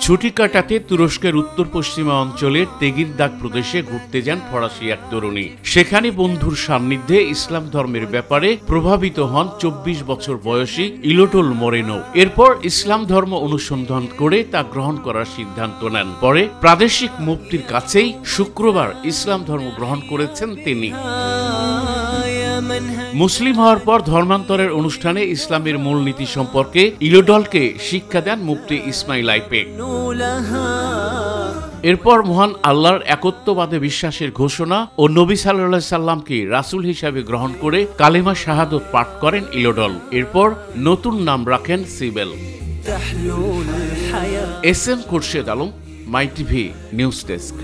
ছুটি কাটাতে তুরস্কের উত্তর পশ্চিমা অঞ্চলের তেগিরদাগ প্রদেশে ঘুরতে যান ফরাসি এক তরুণী। সেখানে বন্ধুর সান্নিধ্যে ইসলাম ধর্মের ব্যাপারে প্রভাবিত হন চব্বিশ বছর বয়সী ইলোটল মোরেনো। এরপর ইসলাম ধর্ম অনুসন্ধান করে তা গ্রহণ করার সিদ্ধান্ত নেন। পরে প্রাদেশিক মুক্তির কাছেই শুক্রবার ইসলাম ধর্ম গ্রহণ করেছেন তিনি। মুসলিম হওয়ার পর ধর্মান্তরের অনুষ্ঠানে ইসলামের মূলনীতি সম্পর্কে ইলোডলকে শিক্ষা দেন মুফতি ইসমাইল আইপেক এরপর মহান আল্লাহর একত্ববাদে বিশ্বাসের ঘোষণা ও নবী সাল্লাহ সাল্লামকে রাসুল হিসাবে গ্রহণ করে কালেমা শাহাদত পাঠ করেন ইলোডল। এরপর নতুন নাম রাখেন Sibel. S M Khurshed Alam, my TV, news desk.